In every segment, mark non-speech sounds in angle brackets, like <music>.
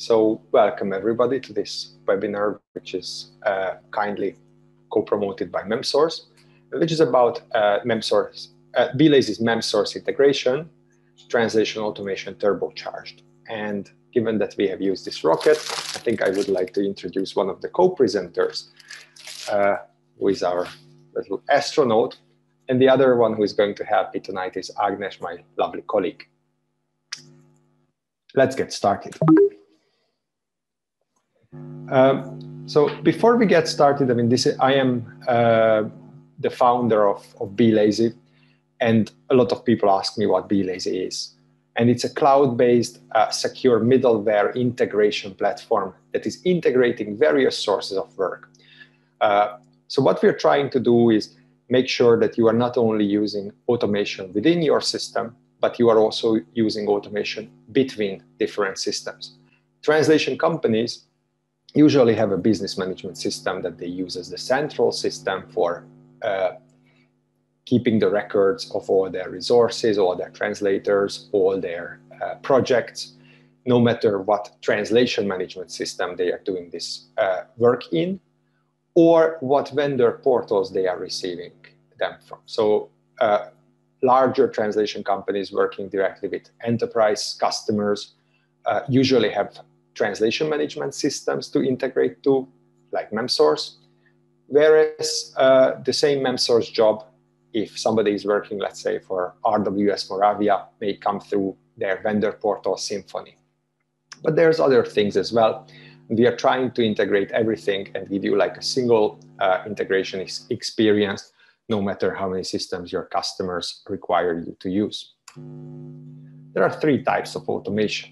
So welcome everybody to this webinar, which is uh, kindly co-promoted by MemSource, which is about uh, MemSource, uh, BeLazy's MemSource integration, translation automation turbocharged. And given that we have used this rocket, I think I would like to introduce one of the co-presenters, uh, who is our little astronaut. And the other one who is going to help me tonight is Agnes, my lovely colleague. Let's get started. Um, so before we get started, I mean, this is, I am uh, the founder of, of Lazy, and a lot of people ask me what BeLazy is. And it's a cloud-based uh, secure middleware integration platform that is integrating various sources of work. Uh, so what we're trying to do is make sure that you are not only using automation within your system, but you are also using automation between different systems. Translation companies usually have a business management system that they use as the central system for uh, keeping the records of all their resources, all their translators, all their uh, projects, no matter what translation management system they are doing this uh, work in, or what vendor portals they are receiving them from. So uh, larger translation companies working directly with enterprise customers uh, usually have translation management systems to integrate to, like MemSource. Whereas uh, the same MemSource job, if somebody is working, let's say, for RWS Moravia, may come through their vendor portal Symfonie. But there's other things as well. We are trying to integrate everything and give you like a single uh, integration experience, no matter how many systems your customers require you to use. There are three types of automation.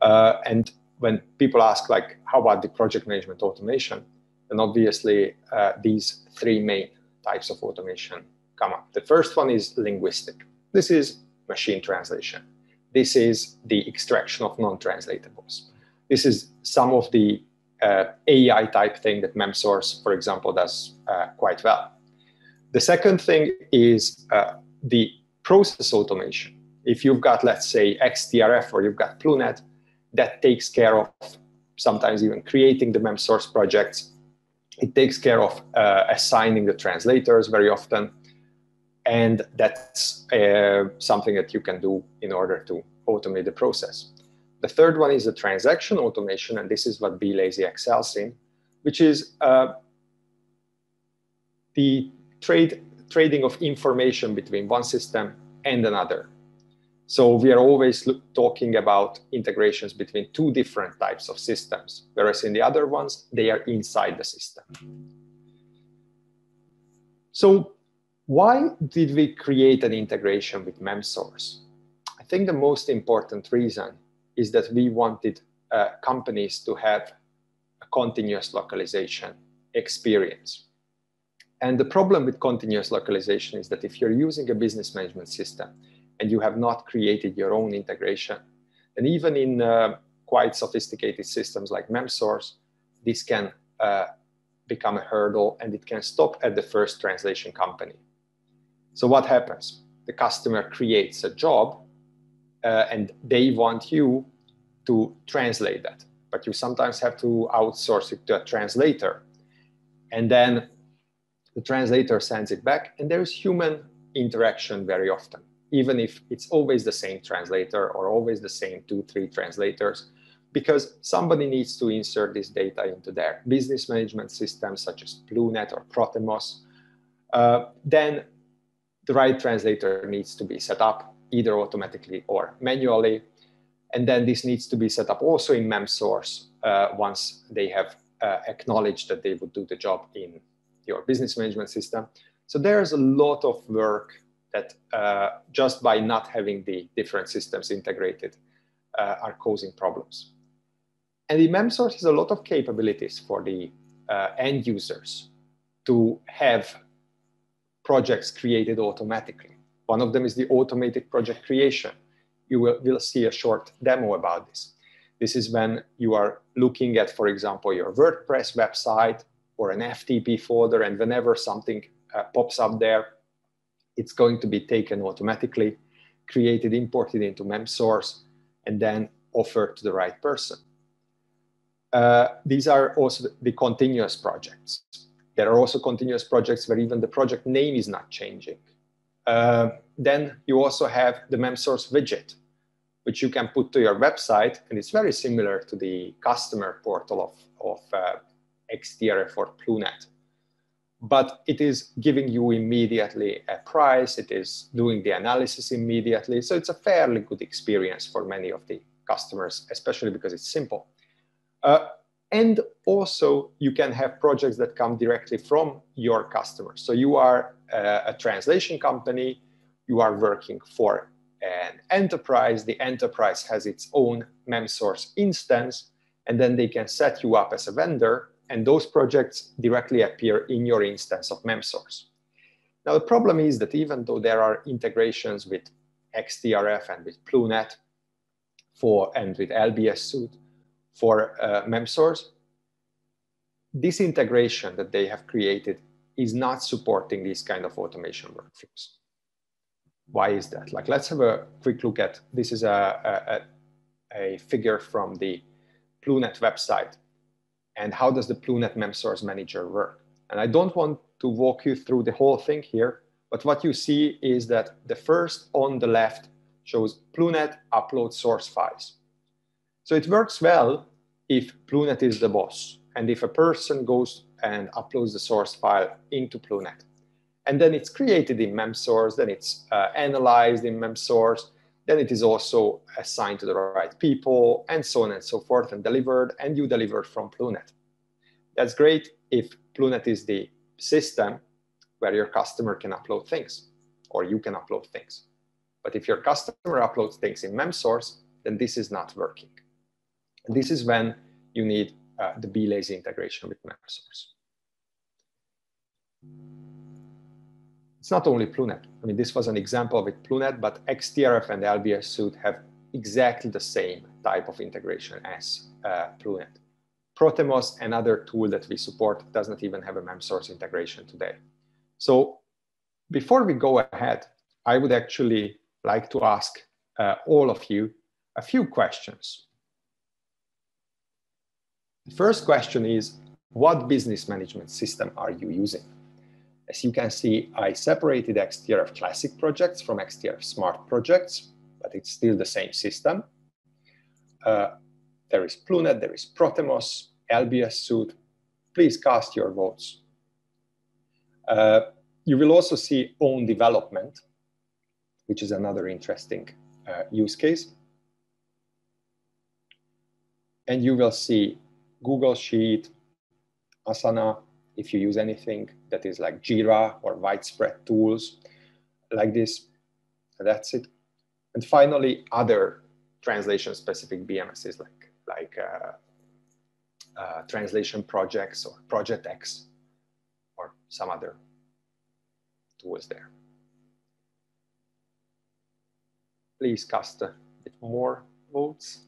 Uh, and when people ask like, how about the project management automation? Then obviously uh, these three main types of automation come up. The first one is linguistic. This is machine translation. This is the extraction of non-translatables. This is some of the uh, AI type thing that MemSource, for example, does uh, quite well. The second thing is uh, the process automation. If you've got, let's say, XTRF or you've got Plunet, that takes care of sometimes even creating the MemSource projects. It takes care of uh, assigning the translators very often. And that's uh, something that you can do in order to automate the process. The third one is the transaction automation, and this is what BeLazy excels in, which is uh, the trade, trading of information between one system and another. So we are always look, talking about integrations between two different types of systems, whereas in the other ones, they are inside the system. So why did we create an integration with MemSource? I think the most important reason is that we wanted uh, companies to have a continuous localization experience. And the problem with continuous localization is that if you're using a business management system, and you have not created your own integration. And even in uh, quite sophisticated systems like MemSource, this can uh, become a hurdle and it can stop at the first translation company. So what happens? The customer creates a job uh, and they want you to translate that, but you sometimes have to outsource it to a translator. And then the translator sends it back and there's human interaction very often even if it's always the same translator or always the same two, three translators, because somebody needs to insert this data into their business management systems such as Plunet or Protemos. Uh, then the right translator needs to be set up either automatically or manually. And then this needs to be set up also in MemSource uh, once they have uh, acknowledged that they would do the job in your business management system. So there's a lot of work that uh, just by not having the different systems integrated uh, are causing problems. And the MemSource has a lot of capabilities for the uh, end users to have projects created automatically. One of them is the automated project creation. You will, will see a short demo about this. This is when you are looking at, for example, your WordPress website or an FTP folder, and whenever something uh, pops up there, it's going to be taken automatically, created, imported into MemSource, and then offered to the right person. uh, these are also the continuous projects. There are also continuous projects where even the project name is not changing. Uh, then you also have the MemSource widget, which you can put to your website. And it's very similar to the customer portal of, of uh, XTRF or Plunet. But it is giving you immediately a price. It is doing the analysis immediately. So it's a fairly good experience for many of the customers, especially because it's simple. Uh, and also you can have projects that come directly from your customers. So you are a, a translation company, you are working for an enterprise, the enterprise has its own MemSource instance, and then they can set you up as a vendor, and those projects directly appear in your instance of MemSource. Now, the problem is that even though there are integrations with XTRF and with Plunet for, and with LBS Suite for uh, MemSource, this integration that they have created is not supporting these kind of automation workflows. Why is that? Like, let's have a quick look at, this is a, a, a figure from the Plunet website. And how does the Plunet MemSource Manager work? And I don't want to walk you through the whole thing here, but what you see is that the first on the left shows Plunet upload source files. So it works well if Plunet is the boss and if a person goes and uploads the source file into Plunet. And then it's created in MemSource, then it's uh, analyzed in MemSource, then it is also assigned to the right people, and so on and so forth, and delivered, and you deliver from Plunet. That's great if Plunet is the system where your customer can upload things, or you can upload things. But if your customer uploads things in MemSource, then this is not working. And this is when you need uh, the BeLazy integration with MemSource. It's not only Plunet. I mean, this was an example of it, Plunet, but XTRF and LBS Suite have exactly the same type of integration as uh, Plunet. Protemos, another tool that we support, does not even have a MemSource integration today. So before we go ahead, I would actually like to ask uh, all of you a few questions. The first question is, what business management system are you using? As you can see, I separated XTRF Classic projects from XTRF Smart projects, but it's still the same system. Uh, there is Plunet, there is Protemos, LBS Suite. Please cast your votes. Uh, you will also see own development, which is another interesting uh, use case. And you will see Google Sheet, Asana, if you use anything that is like Jira or widespread tools like this, that's it. And finally, other translation specific BMSs like, like uh, uh, translation projects or Projetex or some other tools there. Please cast a bit more votes.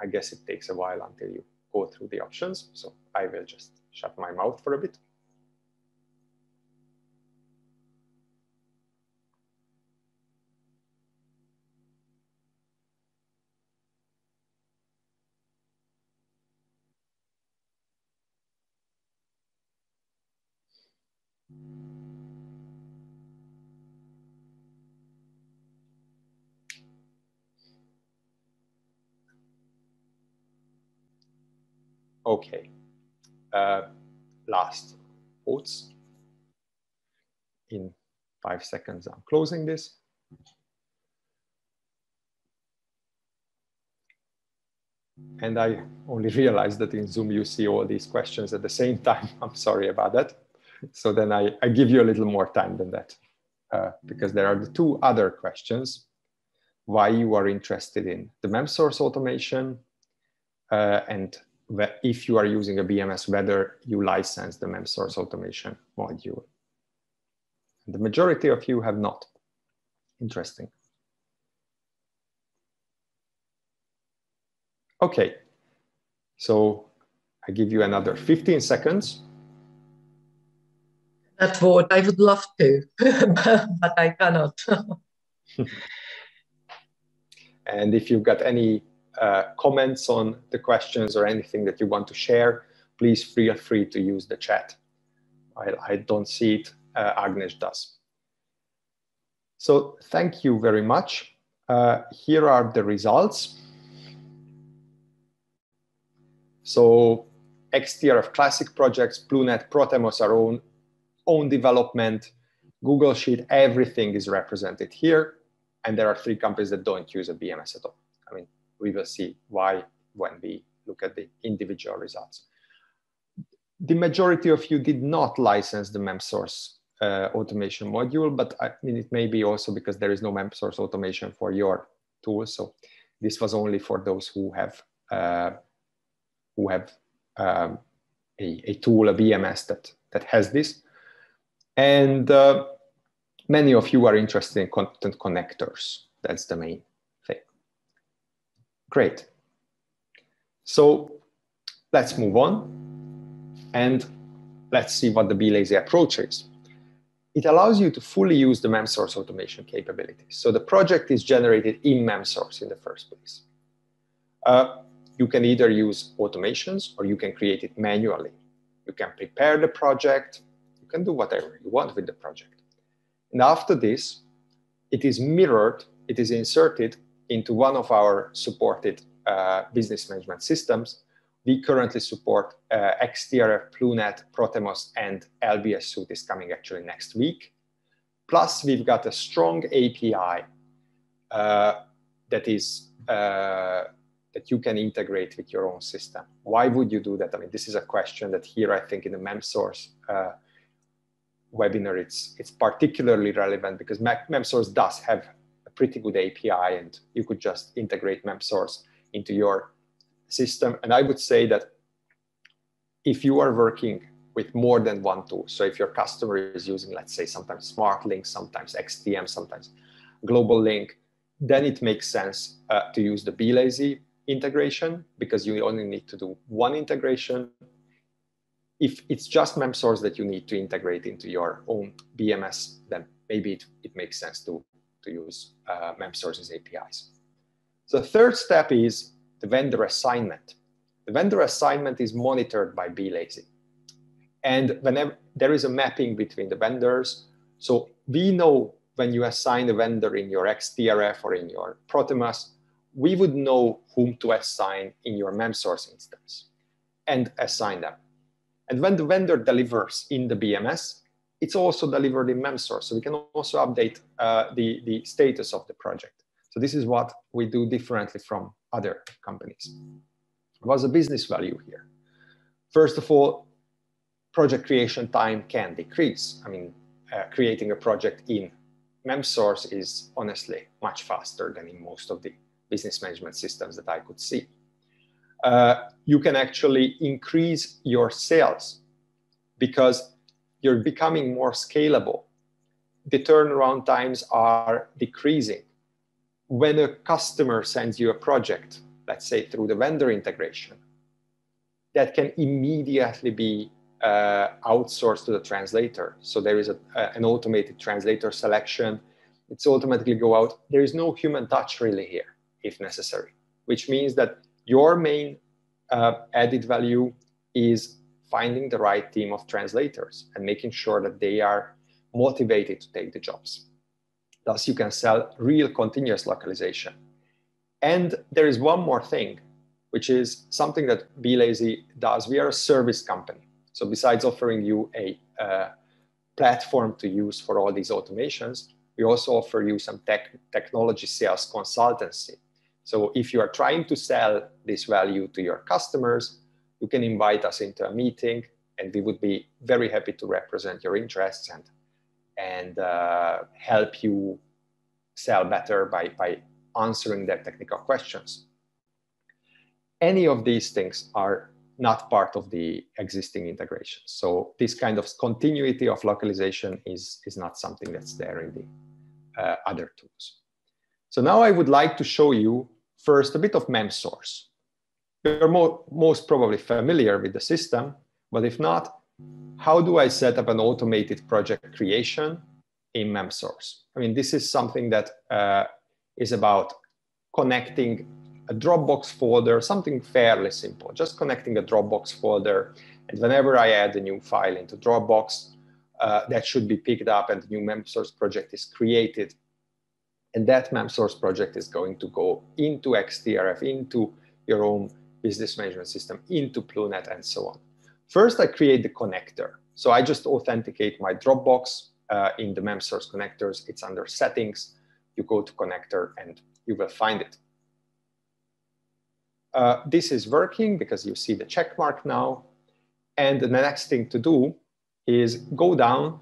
I guess it takes a while until you go through the options. So I will just shut my mouth for a bit. Okay. Uh, last votes. In five seconds, I'm closing this. And I only <laughs> realized that in Zoom you see all these questions at the same <laughs> time. I'm sorry about that. So then I, I give you a little more time than that uh, because there are the two other questions. Why you are interested in the MemSource automation uh, and if you are using a BMS, whether you license the MemSource automation module. The majority of you have not. Interesting. Okay, so I give you another 15 seconds. That vote, I would love to, <laughs> but I cannot. <laughs> and if you've got any comments on the questions or anything that you want to share, please feel free to use the chat. I, I don't see it, uh, Agnes does. So thank you very much. Uh, here are the results. So XTRF Classic projects, Plunet, Protemos, our own, own development, Google Sheet, everything is represented here. And there are three companies that don't use a BMS at all. We will see why when we look at the individual results. The majority of you did not license the MemSource uh, automation module, but I mean, it may be also because there is no MemSource automation for your tool. So this was only for those who have uh, who have um, a, a, tool, a BMS that, that has this. And uh, many of you are interested in content connectors. That's the main. Great. So let's move on and let's see what the BeLazy approach is. It allows you to fully use the MemSource automation capabilities. So the project is generated in MemSource in the first place. Uh, you can either use automations or you can create it manually. You can prepare the project. You can do whatever you want with the project. And after this, it is mirrored, it is inserted into one of our supported uh, business management systems. We currently support uh, XTRF, Plunet, Protemos, and LBS Suite is coming actually next week. Plus, we've got a strong API uh, that is uh, that you can integrate with your own system. Why would you do that? I mean, this is a question that here I think in the MemSource uh, webinar, it's, it's particularly relevant because MemSource does have pretty good API and you could just integrate MemSource into your system. And I would say that if you are working with more than one tool, so if your customer is using, let's say, sometimes Smartling, sometimes XTM, sometimes GlobalLink, then it makes sense uh, to use the BeLazy integration because you only need to do one integration. If it's just MemSource that you need to integrate into your own BMS, then maybe it, it makes sense to, to use uh, MemSource's APIs. The third step is the vendor assignment. The vendor assignment is monitored by BeLazy. And whenever there is a mapping between the vendors, so we know when you assign a vendor in your XTRF or in your Protemos, we would know whom to assign in your MemSource instance and assign them. And when the vendor delivers in the BMS, it's also delivered in MemSource. So we can also update uh, the, the status of the project. So this is what we do differently from other companies. What's the business value here? First of all, project creation time can decrease. I mean, uh, creating a project in MemSource is honestly much faster than in most of the business management systems that I could see. Uh, you can actually increase your sales because you're becoming more scalable. The turnaround times are decreasing. When a customer sends you a project, let's say through the vendor integration, that can immediately be uh, outsourced to the translator. So there is a, an automated translator selection. It's automatically go out. There is no human touch really here if necessary, which means that your main uh, added value is finding the right team of translators and making sure that they are motivated to take the jobs. Thus, you can sell real continuous localization. And there is one more thing, which is something that BeLazy does. We are a service company. So besides offering you a uh, platform to use for all these automations, we also offer you some tech, technology sales consultancy so if you are trying to sell this value to your customers, you can invite us into a meeting and we would be very happy to represent your interests and, and uh, help you sell better by, by answering their technical questions. Any of these things are not part of the existing integration. So this kind of continuity of localization is, is not something that's there in the uh, other tools. So now I would like to show you First, a bit of MemSource. You're mo most probably familiar with the system, but if not, how do I set up an automated project creation in MemSource? I mean, this is something that uh, is about connecting a Dropbox folder, something fairly simple, just connecting a Dropbox folder. And whenever I add a new file into Dropbox, uh, that should be picked up and the new MemSource project is created. And that MemSource project is going to go into XTRF, into your own business management system, into Plunet and so on. First, I create the connector. So I just authenticate my Dropbox uh, in the MemSource connectors. It's under settings. You go to connector and you will find it. Uh, this is working because you see the check mark now. And the next thing to do is go down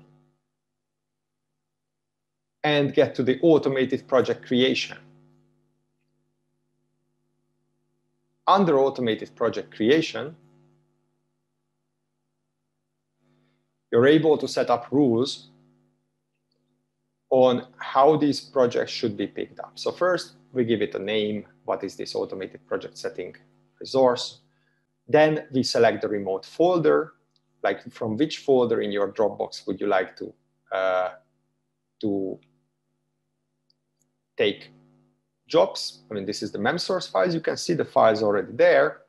and get to the automated project creation. Under automated project creation, you're able to set up rules on how these projects should be picked up. So first, we give it a name. What is this automated project setting resource? Then we select the remote folder like from which folder in your Dropbox would you like to, uh, to take jobs. I mean, this is the MemSource files. You can see the files already there.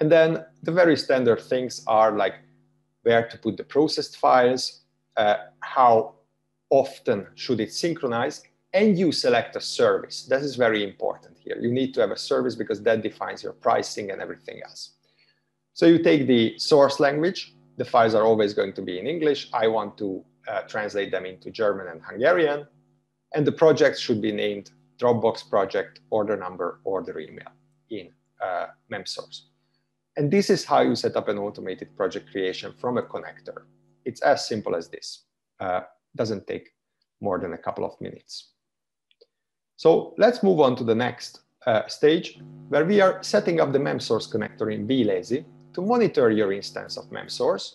And then the very standard things are like where to put the processed files, uh, how often should it synchronize, and you select a service. That is very important here. You need to have a service because that defines your pricing and everything else. So you take the source language, the files are always going to be in English. I want to uh, translate them into German and Hungarian. And the project should be named Dropbox project, order number, order email in uh, MemSource. And this is how you set up an automated project creation from a connector. It's as simple as this. Uh, doesn't take more than a couple of minutes. So let's move on to the next uh, stage where we are setting up the MemSource connector in BeLazy to monitor your instance of MemSource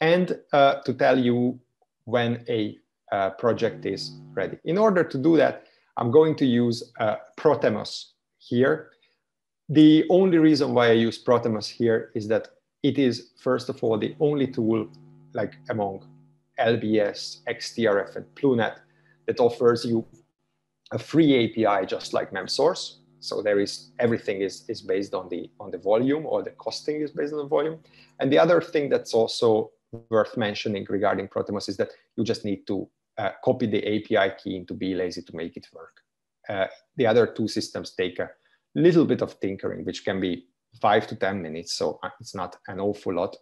and uh, to tell you when a uh, project is ready. In order to do that, I'm going to use uh, Protemos here. The only reason why I use Protemos here is that it is, first of all, the only tool like among LBS, XTRF, and Plunet that offers you a free API just like MemSource. So there is everything is, is based on the on the volume or the costing is based on the volume. And the other thing that's also worth mentioning regarding Protemos is that you just need to copy the API key into BeLazy to make it work. Uh, the other two systems take a little bit of tinkering, which can be five to 10 minutes. So uh, it's not an awful lot,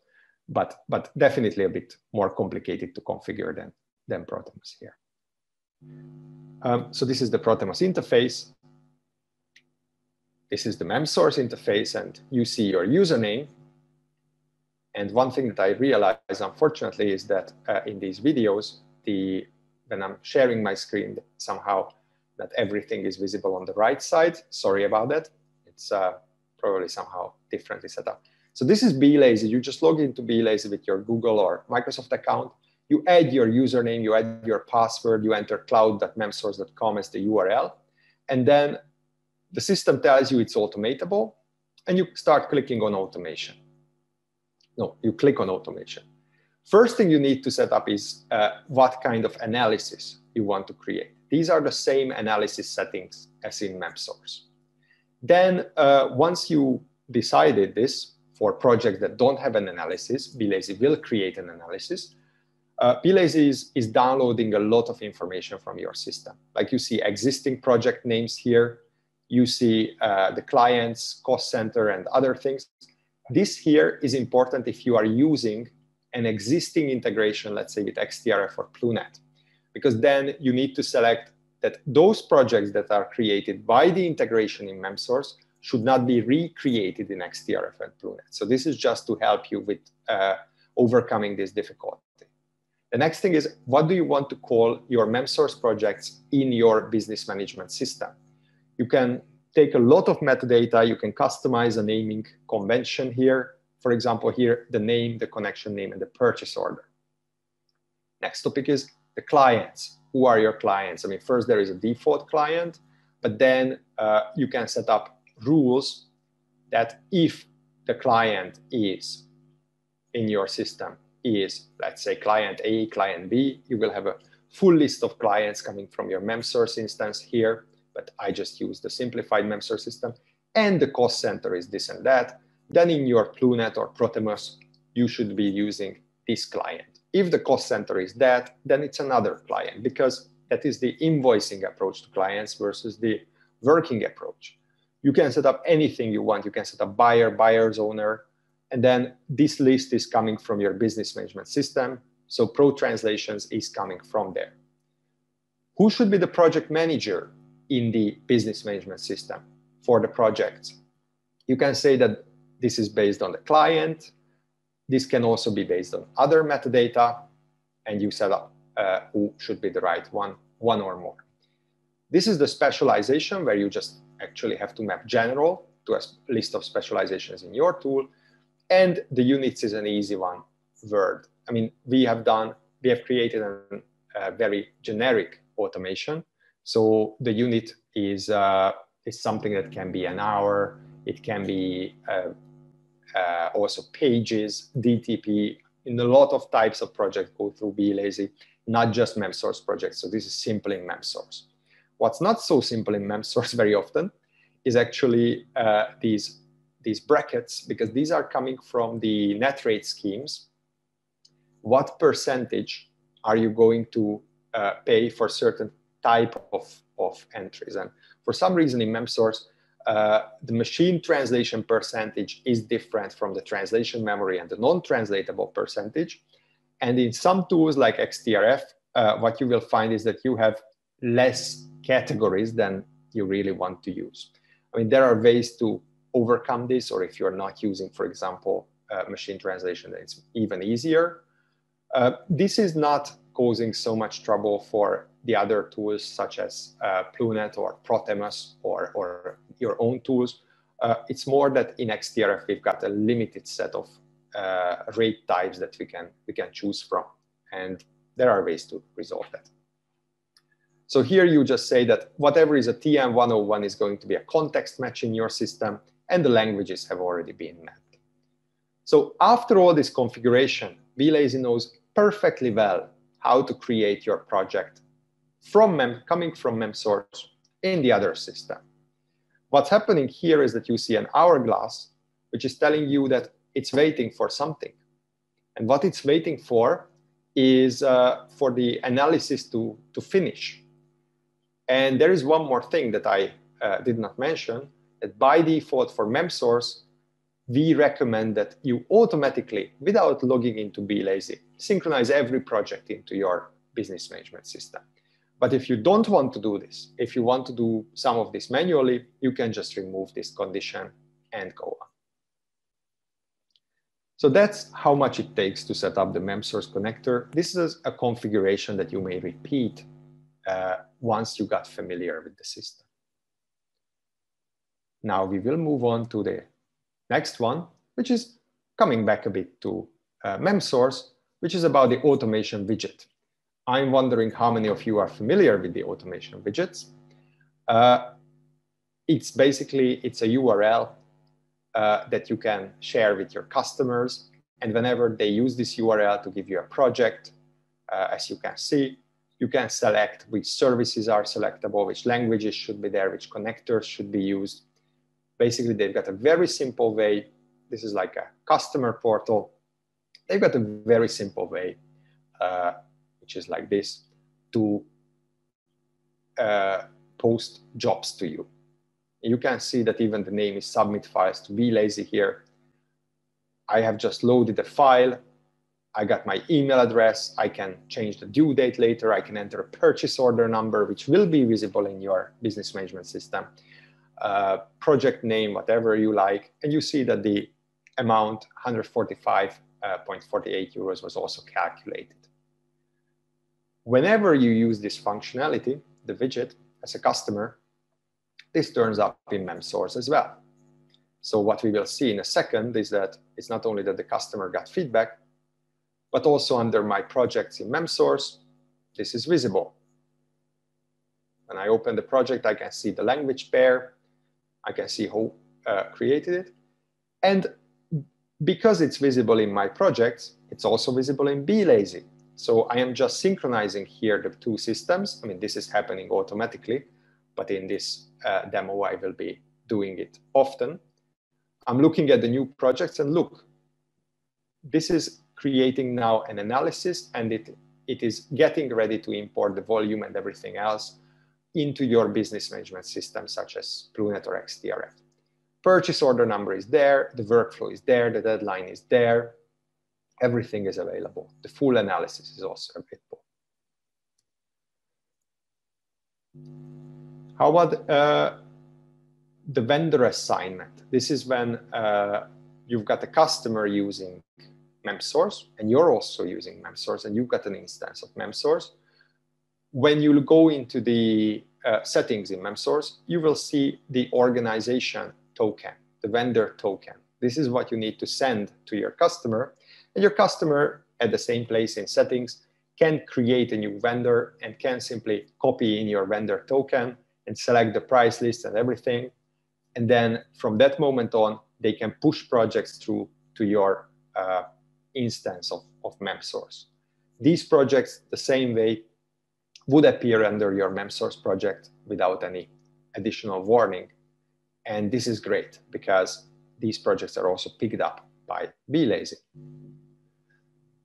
but, but definitely a bit more complicated to configure than, than Protemos here. Um, so this is the Protemos interface. This is the MemSource interface and you see your username. And one thing that I realize, unfortunately, is that uh, in these videos, the when I'm sharing my screen, somehow that everything is visible on the right side. Sorry about that. It's uh, probably somehow differently set up. So this is BeLazy. You just log into BeLazy with your Google or Microsoft account. You add your username, you add your password, you enter cloud.memsource.com as the URL. And then the system tells you it's automatable and you start clicking on automation. No, you click on automation. First thing you need to set up is uh, what kind of analysis you want to create. These are the same analysis settings as in MemSource. Then uh, once you decided this for projects that don't have an analysis, BeLazy will create an analysis. Uh, is, is downloading a lot of information from your system. Like you see existing project names here, you see uh, the clients, cost center, and other things. This here is important if you are using an existing integration, let's say with XTRF or Plunet, because then you need to select that those projects that are created by the integration in MemSource should not be recreated in XTRF and Plunet. So this is just to help you with uh, overcoming this difficulty. The next thing is, what do you want to call your MemSource projects in your business management system? You can take a lot of metadata. You can customize a naming convention here. For example, here, the name, the connection name, and the purchase order. Next topic is the clients. Who are your clients? I mean, first there is a default client, but then uh, you can set up rules that if the client is in your system is, let's say, client A, client B, you will have a full list of clients coming from your MemSource instance here but I just use the simplified memsource system, and the cost center is this and that, then in your Plunet or Protemos, you should be using this client. If the cost center is that, then it's another client because that is the invoicing approach to clients versus the working approach. You can set up anything you want. You can set up buyer, buyer's owner, and then this list is coming from your business management system. So Pro Translations is coming from there. Who should be the project manager in the business management system for the project? You can say that this is based on the client. This can also be based on other metadata, and you set up uh, who should be the right one, one or more. This is the specialization where you just actually have to map general to a list of specializations in your tool. And the units is an easy one, Word. I mean, we have done, we have created a, very generic automation. So the unit is, uh, is something that can be an hour, it can be uh, uh, also pages, DTP, in a lot of types of projects go through BeLazy, not just MemSource projects. So this is simple in MemSource. What's not so simple in MemSource <laughs> very often is actually uh, these, these brackets, because these are coming from the net rate schemes. What percentage are you going to uh, pay for certain type of, of entries? And for some reason in MemSource, uh, the machine translation percentage is different from the translation memory and the non-translatable percentage. And in some tools like XTRF, uh, what you will find is that you have less categories than you really want to use. I mean, there are ways to overcome this, or if you're not using, for example, uh, machine translation, it's even easier. Uh, this is not causing so much trouble for the other tools such as uh, Plunet or Protemos or, or your own tools. Uh, it's more that in XTRF, we've got a limited set of uh, rate types that we can, we can choose from. And there are ways to resolve that. So here you just say that whatever is a TM101 is going to be a context match in your system and the languages have already been mapped. So after all this configuration, BeLazy knows perfectly well how to create your project from mem coming from MemSource in the other system. What's happening here is that you see an hourglass, which is telling you that it's waiting for something. And what it's waiting for is uh, for the analysis to, to finish. And there is one more thing that I uh, did not mention, that by default for MemSource, we recommend that you automatically, without logging into BeLazy, synchronize every project into your business management system. But if you don't want to do this, if you want to do some of this manually, you can just remove this condition and go on. So that's how much it takes to set up the MemSource connector. This is a configuration that you may repeat uh, once you got familiar with the system. Now we will move on to the next one, which is coming back a bit to uh, MemSource, which is about the automation widget. I'm wondering how many of you are familiar with the automation widgets. Uh, it's basically, it's a URL uh, that you can share with your customers. And whenever they use this URL to give you a project, uh, as you can see, you can select which services are selectable, which languages should be there, which connectors should be used. Basically, they've got a very simple way. This is like a customer portal. They've got a very simple way, uh, which is like this, to uh, post jobs to you. You can see that even the name is submit files to be lazy here. I have just loaded a file I got my email address. I can change the due date later. I can enter a purchase order number, which will be visible in your business management system. Project name, whatever you like. And you see that the amount 145.48 uh, euros was also calculated. Whenever you use this functionality, the widget, as a customer, this turns up in MemSource as well. So what we will see in a second is that it's not only that the customer got feedback, but also under my projects in MemSource, this is visible. When I open the project, I can see the language pair. I can see who uh, created it. And because it's visible in my projects, it's also visible in BeLazy. So I am just synchronizing here the two systems. I mean, this is happening automatically, but in this uh, demo, I will be doing it often. I'm looking at the new projects and look, this is creating now an analysis and it, it is getting ready to import the volume and everything else into your business management system, such as Plunet or XTRF. Purchase order number is there, the workflow is there, the deadline is there, everything is available. The full analysis is also available. How about uh, the vendor assignment? This is when uh, you've got a customer using MemSource and you're also using MemSource and you've got an instance of MemSource. When you go into the uh, settings in MemSource, you will see the organization token, the vendor token. This is what you need to send to your customer. And your customer at the same place in settings can create a new vendor and can simply copy in your vendor token and select the price list and everything. And then from that moment on, they can push projects through to your uh, instance of, of MemSource. These projects, the same way, would appear under your MemSource project without any additional warning. And this is great because these projects are also picked up by BeLazy.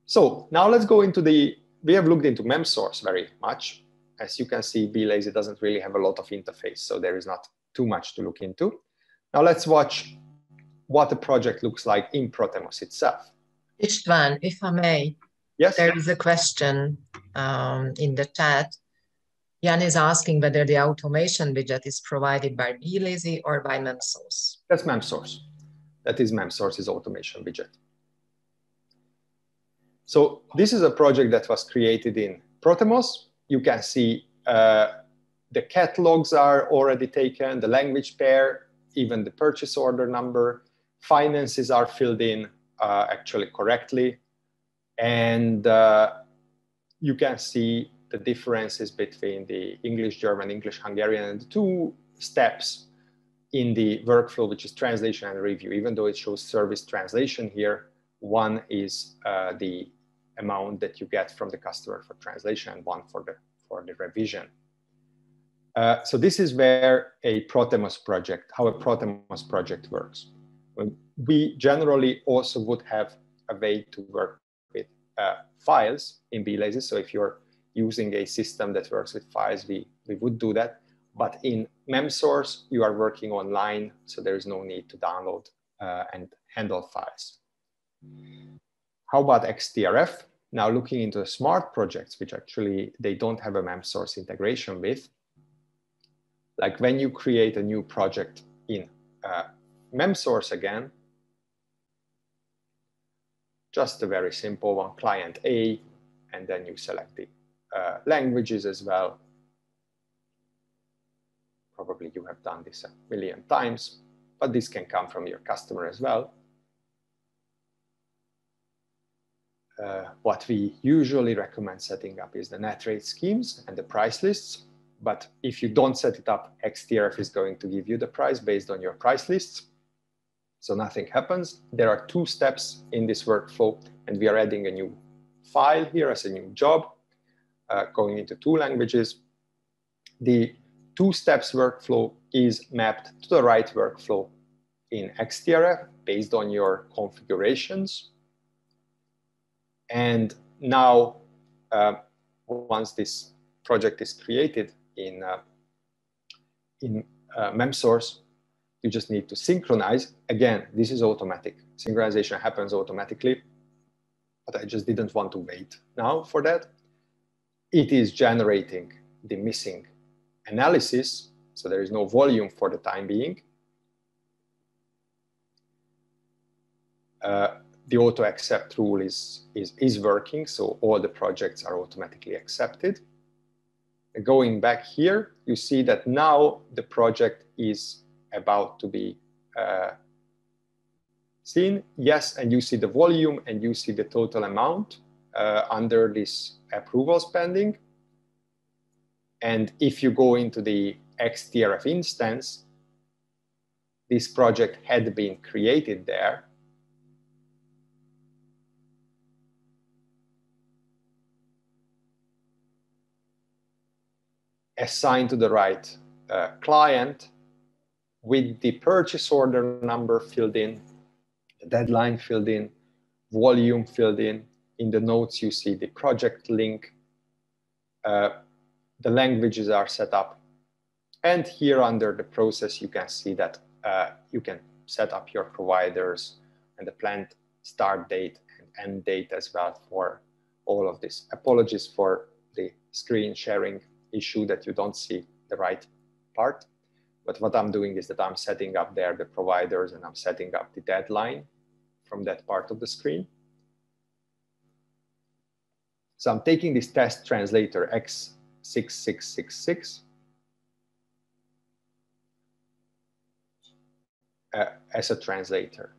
So now let's go into the, we have looked into MemSource very much. As you can see, BeLazy doesn't really have a lot of interface, so there is not too much to look into. Now let's watch what the project looks like in Protemos itself. István, if I may, yes, there is a question um, in the chat. Jan is asking whether the automation widget is provided by BeLazy or by MemSource. That's MemSource. That is MemSource's automation widget. So this is a project that was created in Protemos. You can see uh, the catalogs are already taken, the language pair, even the purchase order number, finances are filled in uh, actually correctly. And uh, you can see the differences between the English, German, English, Hungarian, and the two steps in the workflow, which is translation and review. Even though it shows service translation here, one is uh, the amount that you get from the customer for translation and one for the, for the revision. Uh, so this is where a Protemos project, how a Protemos project works. We generally also would have a way to work files in BeLazy. So if you're using a system that works with files, we, we would do that. But in MemSource, you are working online, so there is no need to download uh, and handle files. How about XTRF? Now looking into smart projects, which actually they don't have a MemSource integration with, like when you create a new project in uh, MemSource again, just a very simple one, client A, and then you select the uh, languages as well. Probably you have done this a million times, but this can come from your customer as well. Uh, what we usually recommend setting up is the net rate schemes and the price lists. But if you don't set it up, XTRF is going to give you the price based on your price lists. So nothing happens. There are two steps in this workflow, and we are adding a new file here as a new job, uh, going into two languages. The two steps workflow is mapped to the right workflow in XTRF based on your configurations. And now, uh, once this project is created in, uh, in uh, MemSource, you just need to synchronize. Again, this is automatic. Synchronization happens automatically, but I just didn't want to wait now for that. It is generating the missing analysis, so there is no volume for the time being. Uh, the auto accept rule is, is, is working, so all the projects are automatically accepted. Going back here, you see that now the project is about to be uh, seen. Yes, and you see the volume and you see the total amount uh, under this approval spending. And if you go into the XTRF instance, this project had been created there assigned to the right uh, client with the purchase order number filled in, deadline filled in, volume filled in. In the notes, you see the project link. Uh, the languages are set up. And here under the process, you can see that uh, you can set up your providers and the planned start date and end date as well for all of this. Apologies for the screen sharing issue that you don't see the right part. But what I'm doing is that I'm setting up there the providers and I'm setting up the deadline from that part of the screen. So I'm taking this test translator X6666 uh, as a translator.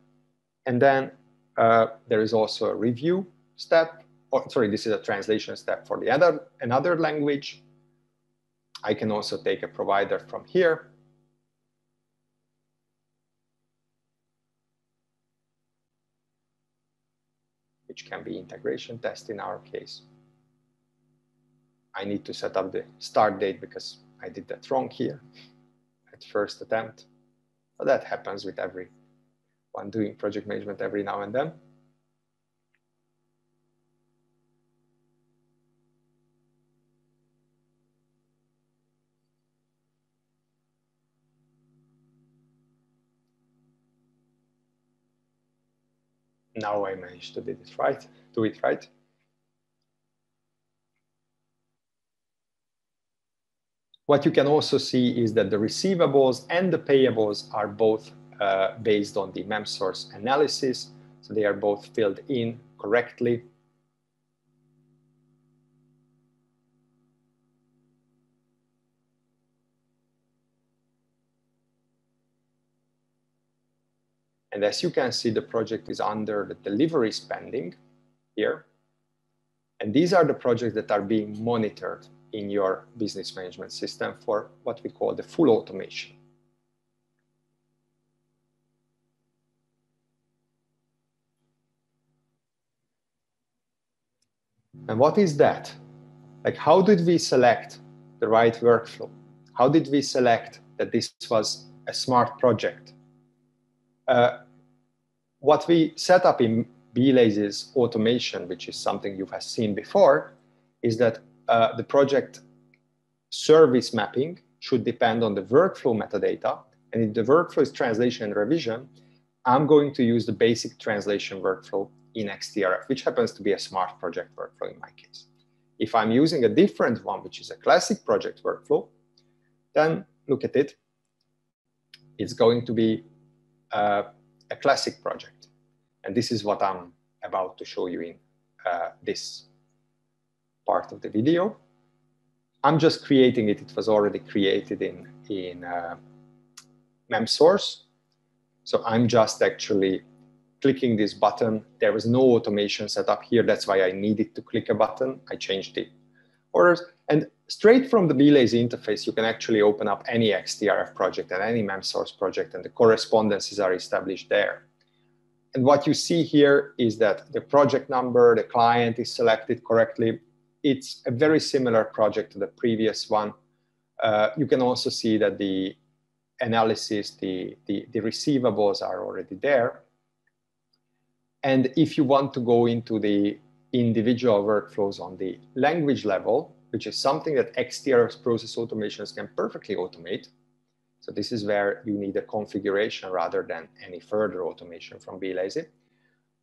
And then uh, there is also a review step. Or, sorry, this is a translation step for the other another language. I can also take a provider from here. Which can be integration test in our case. I need to set up the start date because I did that wrong here at first attempt. But that happens with every one doing project management every now and then. Now I managed to do it right, do it right. What you can also see is that the receivables and the payables are both uh, based on the MemSource analysis. So they are both filled in correctly. And as you can see, the project is under the delivery spending here. And these are the projects that are being monitored in your business management system for what we call the full automation. And what is that? Like, how did we select the right workflow? How did we select that this was a smart project? Uh, what we set up in BeLazy's automation, which is something you have seen before, is that uh, the project service mapping should depend on the workflow metadata. And if the workflow is translation and revision, I'm going to use the basic translation workflow in XTRF, which happens to be a smart project workflow in my case. If I'm using a different one, which is a classic project workflow, then look at it. It's going to be uh, a classic project. And this is what I'm about to show you in uh, this part of the video. I'm just creating it. It was already created in, in uh, MemSource. So I'm just actually clicking this button. There was no automation set up here. That's why I needed to click a button. I changed the orders. And straight from the BeLazy interface, you can actually open up any XTRF project and any MemSource project, and the correspondences are established there. And what you see here is that the project number, the client is selected correctly. It's a very similar project to the previous one. Uh, you can also see that the analysis, the, the, the receivables are already there. And if you want to go into the individual workflows on the language level, which is something that XTRF process automations can perfectly automate. So this is where you need a configuration rather than any further automation from BeLazy.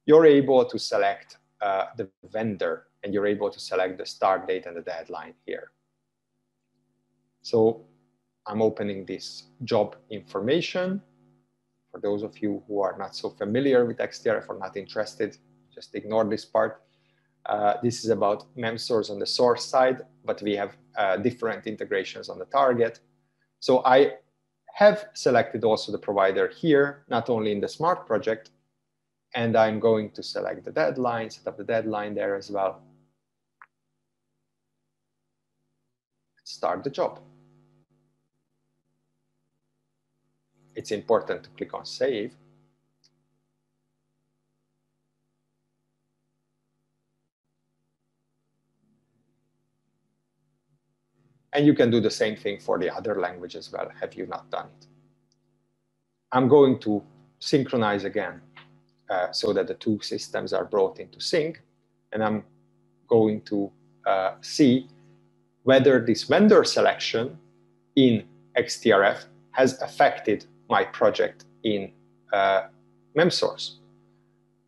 You're able to select uh, the vendor and you're able to select the start date and the deadline here. So I'm opening this job information. For those of you who are not so familiar with XTRF or not interested, just ignore this part. Uh, this is about MemSource on the source side, but we have uh, different integrations on the target. So I have selected also the provider here, not only in the smart project, and I'm going to select the deadline, set up the deadline there as well. Start the job. It's important to click on save And you can do the same thing for the other language as well, have you not done it. I'm going to synchronize again uh, so that the two systems are brought into sync. And I'm going to uh, see whether this vendor selection in XTRF has affected my project in uh, MemSource.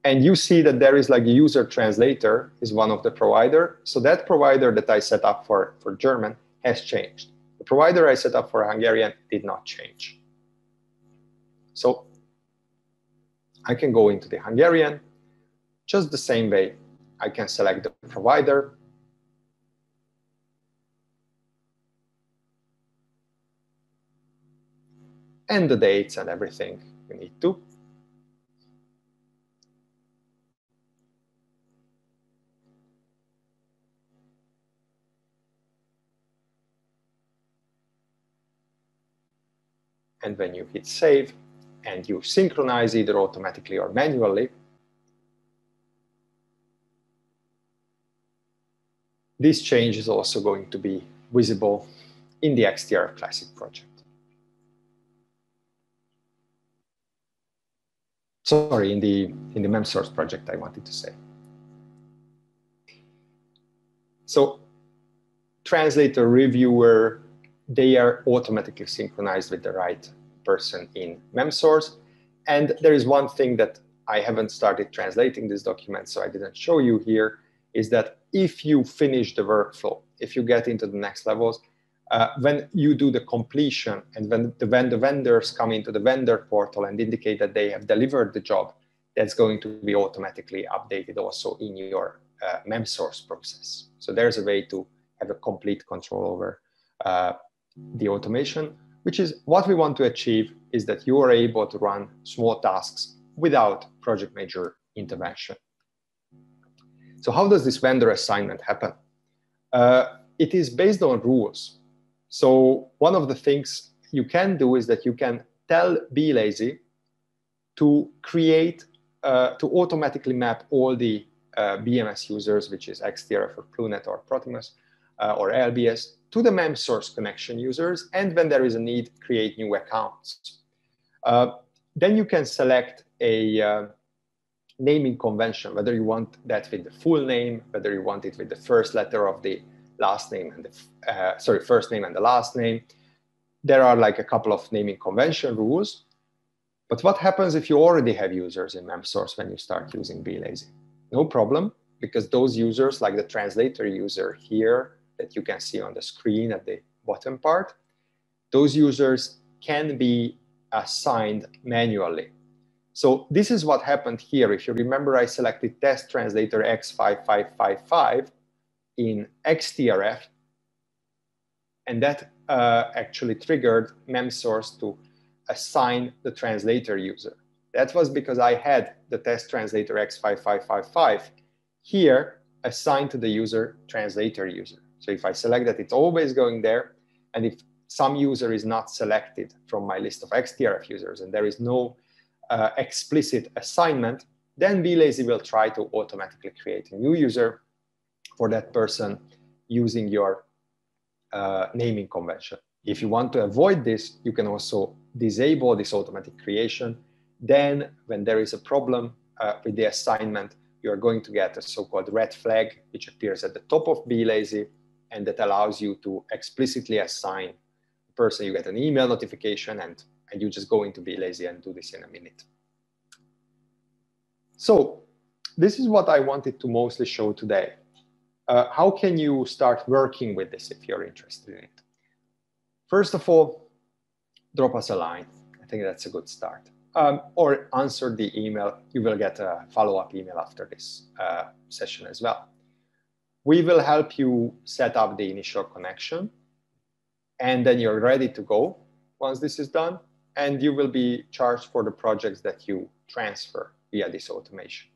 And you see that there is like a user translator is one of the provider. So that provider that I set up for, for German has changed. The provider I set up for Hungarian did not change. So I can go into the Hungarian just the same way. I can select the provider. And the dates and everything you need to. And when you hit save and you synchronize either automatically or manually, this change is also going to be visible in the XTRF Classic project. Sorry, in the, in the MemSource project, I wanted to say. So translator, reviewer, they are automatically synchronized with the right person in MemSource. And there is one thing that I haven't started translating this document, so I didn't show you here, is that if you finish the workflow, if you get into the next levels, uh, when you do the completion and when the, when the vendors come into the vendor portal and indicate that they have delivered the job, that's going to be automatically updated also in your uh, MemSource process. So there's a way to have a complete control over uh, the automation, which is what we want to achieve is that you are able to run small tasks without project manager intervention. So how does this vendor assignment happen? Uh, it is based on rules. So one of the things you can do is that you can tell BeLazy to create, uh, to automatically map all the uh, BMS users, which is XTRF or Plunet or Protemos uh, or LBS to the MemSource connection users, and when there is a need, create new accounts. Uh, then you can select a uh, naming convention, whether you want that with the full name, whether you want it with the first letter of the last name and the, uh, sorry, first name and the last name. There are like a couple of naming convention rules. But what happens if you already have users in MemSource when you start using BeLazy? No problem, because those users, like the translator user here, that you can see on the screen at the bottom part, those users can be assigned manually. So this is what happened here. If you remember, I selected test translator X5555 in XTRF, and that uh, actually triggered MemSource to assign the translator user. That was because I had the test translator X5555 here assigned to the user translator user. So if I select that, it's always going there. And if some user is not selected from my list of XTRF users and there is no uh, explicit assignment, then BeLazy will try to automatically create a new user for that person using your uh, naming convention. If you want to avoid this, you can also disable this automatic creation. Then when there is a problem uh, with the assignment, you're going to get a so-called red flag, which appears at the top of BeLazy and that allows you to explicitly assign the person. You get an email notification and, and you just go into BeLazy and do this in a minute. So this is what I wanted to mostly show today. Uh, how can you start working with this if you're interested in it? First of all, drop us a line. I think that's a good start. Um, or answer the email. You will get a follow-up email after this uh, session as well. We will help you set up the initial connection and then you're ready to go once this is done and you will be charged for the projects that you transfer via this automation.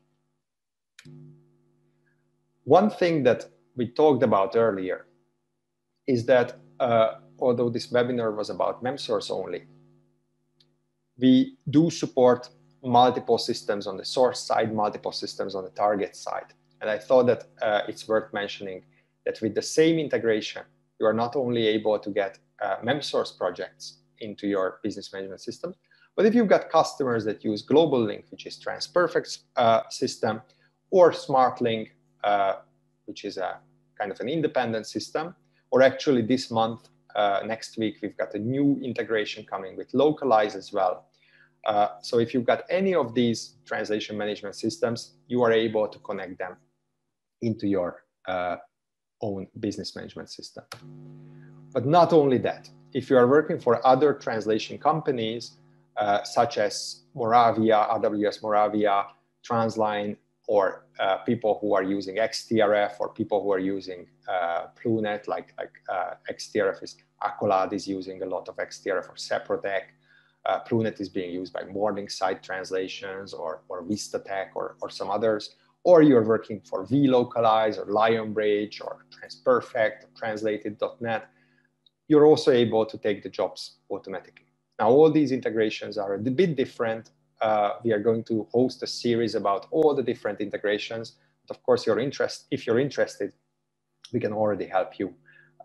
One thing that we talked about earlier is that uh, although this webinar was about MemSource only, we do support multiple systems on the source side, multiple systems on the target side. And I thought that uh, it's worth mentioning that with the same integration, you are not only able to get uh, MemSource projects into your business management system, but if you've got customers that use GlobalLink, which is TransPerfect uh, system, or Smartling, uh, which is a kind of an independent system, or actually this month, uh, next week, we've got a new integration coming with Localize as well. Uh, so if you've got any of these translation management systems, you are able to connect them into your uh, own business management system. But not only that, if you are working for other translation companies, uh, such as Moravia, RWS Moravia, Transline, or uh, people who are using XTRF or people who are using uh, Plunet, like, like uh, XTRF is, Acolad is using a lot of XTRF or Seprotec. Uh, Plunet is being used by Morningside translations or, or VistaTech or, or some others. Or you're working for Welocalize or Lionbridge or TransPerfect or Translated.net. You're also able to take the jobs automatically. Now, all these integrations are a bit different uh, we are going to host a series about all the different integrations. But of course, your interest, if you're interested, we can already help you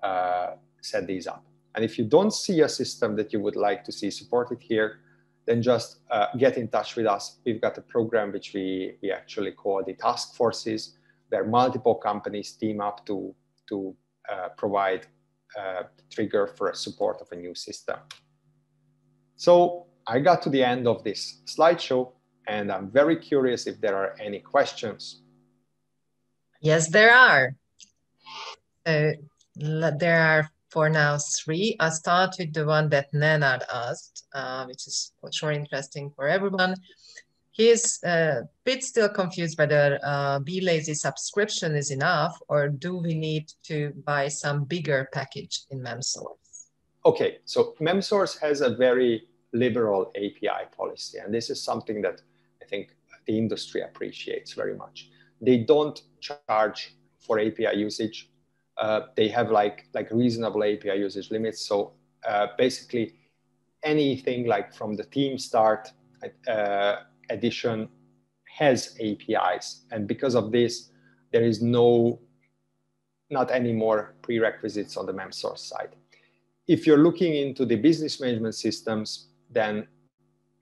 uh, set these up. And if you don't see a system that you would like to see supported here, then just uh, get in touch with us. We've got a program which we, we actually call the task forces, where multiple companies team up to, to uh, provide uh, trigger for a support of a new system. So I got to the end of this slideshow and I'm very curious if there are any questions. Yes, there are. Uh, there are for now three. I'll start with the one that Nenad asked, uh, which is for sure interesting for everyone. He's a uh, bit still confused whether uh, BeLazy subscription is enough or do we need to buy some bigger package in MemSource? Okay, so MemSource has a very liberal API policy. And this is something that I think the industry appreciates very much. They don't charge for API usage. Uh, they have like, like reasonable API usage limits. So uh, basically anything like from the team start uh, edition has APIs. And because of this, there is no, not any more prerequisites on the MemSource side. If you're looking into the business management systems, then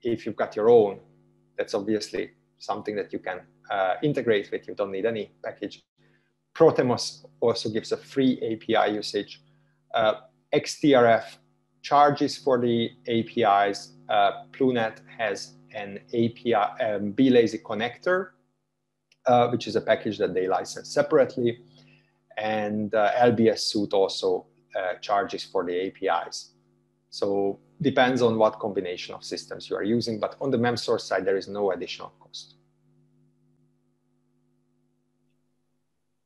if you've got your own, that's obviously something that you can uh, integrate with. You don't need any package. Protemos also gives a free API usage. Uh, XTRF charges for the APIs. Uh, Plunet has an API um, BeLazy connector, uh, which is a package that they license separately. And uh, LBS Suite also uh, charges for the APIs. So depends on what combination of systems you are using, but on the MemSource side, there is no additional cost.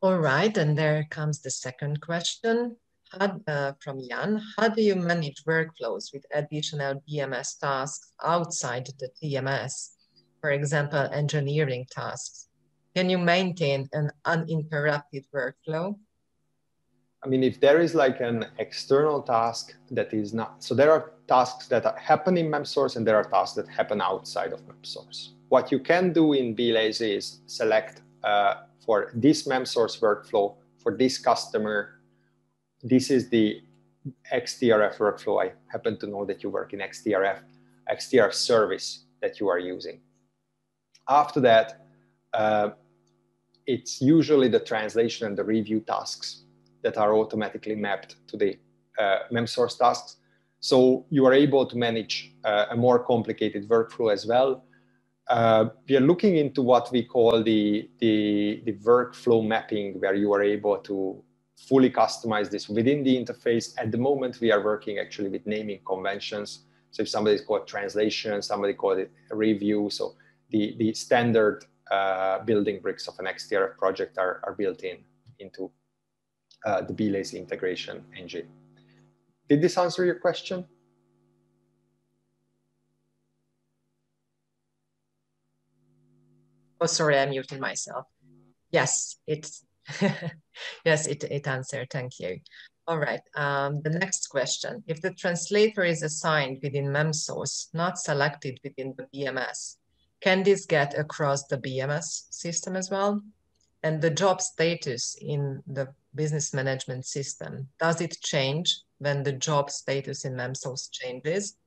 All right, and there comes the second question how, uh, from Jan. How do you manage workflows with additional BMS tasks outside the TMS? For example, engineering tasks. Can you maintain an uninterrupted workflow? I mean, if there is like an external task that is not, so there are tasks that happen in MemSource and there are tasks that happen outside of MemSource. What you can do in BeLazy is select uh, for this MemSource workflow, for this customer, this is the XTRF workflow. I happen to know that you work in XTRF, XTRF service that you are using. After that, uh, it's usually the translation and the review tasks that are automatically mapped to the uh, MemSource tasks. So you are able to manage uh, a more complicated workflow as well. Uh, we are looking into what we call the, the, the workflow mapping, where you are able to fully customize this within the interface. At the moment, we are working actually with naming conventions. So if somebody's called translation, somebody called it review. So the, the standard uh, building bricks of an XTRF project are, are built in into uh, the BeLazy integration engine. Did this answer your question? Oh, sorry, I muted myself. Yes, it's <laughs> yes, it, it answered. Thank you. All right. Um, the next question: If the translator is assigned within MemSource, not selected within the BMS, can this get across the BMS system as well? And the job status in the business management system, does it change when the job status in MemSource changes?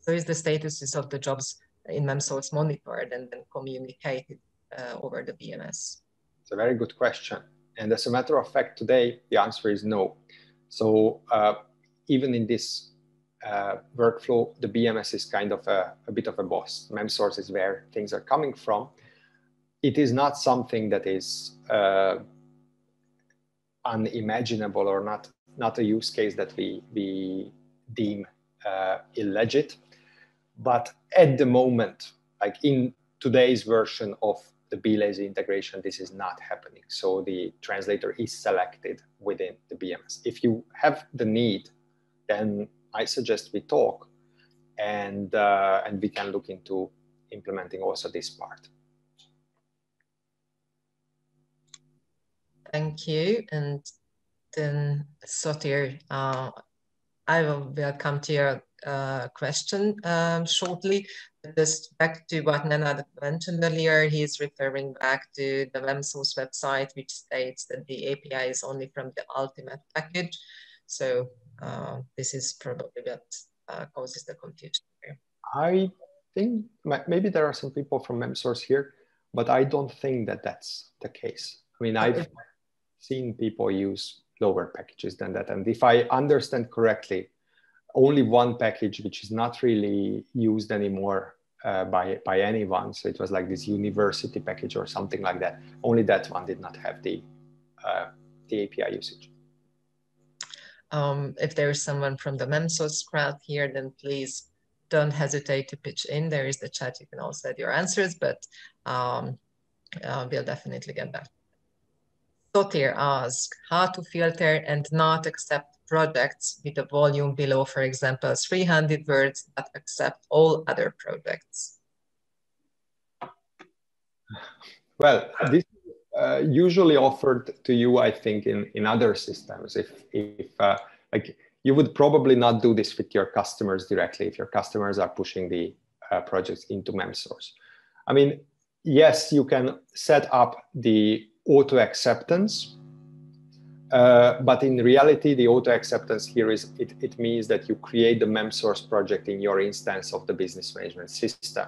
So is the statuses of the jobs in MemSource monitored and then communicated uh, over the BMS? It's a very good question. And as a matter of fact, today the answer is no. So uh, even in this uh, workflow, the BMS is kind of a, a bit of a boss. MemSource is where things are coming from. It is not something that is uh, unimaginable or not, not a use case that we, we deem uh, illegit. But at the moment, like in today's version of the BeLazy integration, this is not happening. So the translator is selected within the BMS. If you have the need, then I suggest we talk and, uh, and we can look into implementing also this part. Thank you. And then Sotir, uh, I will, will come to your uh, question um, shortly. Just back to what Nana mentioned earlier, he is referring back to the MemSource website, which states that the API is only from the ultimate package. So uh, this is probably what uh, causes the confusion here. I think maybe there are some people from MemSource here, but I don't think that that's the case. I mean, I've seen people use lower packages than that. And if I understand correctly, only one package which is not really used anymore uh, by by anyone. So it was like this university package or something like that. Only that one did not have the uh, the API usage. Um, if there is someone from the MemSource crowd here, then please don't hesitate to pitch in. There is the chat. You can also add your answers, but um, uh, we'll definitely get back. Sotir asks how to filter and not accept projects with a volume below, for example, 300 words that accept all other projects. Well, this uh, usually offered to you, I think, in, in other systems. If, if uh, like you would probably not do this with your customers directly if your customers are pushing the uh, projects into MemSource. I mean, yes, you can set up the auto acceptance, uh, but in reality, the auto acceptance here is it, it means that you create the MemSource project in your instance of the business management system.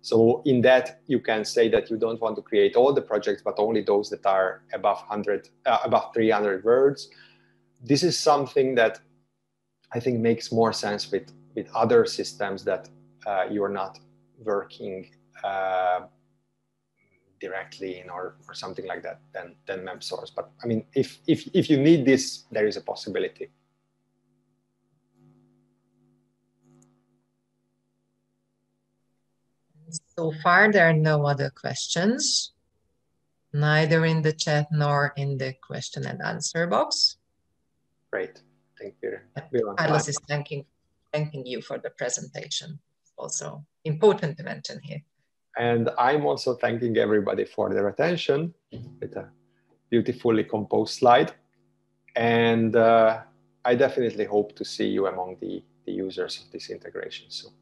So in that, you can say that you don't want to create all the projects, but only those that are above 100, uh, above 300 words. This is something that I think makes more sense with, with other systems that uh, you are not working uh, directly in or, or something like that than, than MemSource. But I mean, if, if, if you need this, there is a possibility. So far, there are no other questions, neither in the chat nor in the question and answer box. Great. Thank you. Carlos is thanking, thanking you for the presentation. Also important to mention here. And I'm also thanking everybody for their attention with a beautifully composed slide. And uh, I definitely hope to see you among the, the users of this integration soon.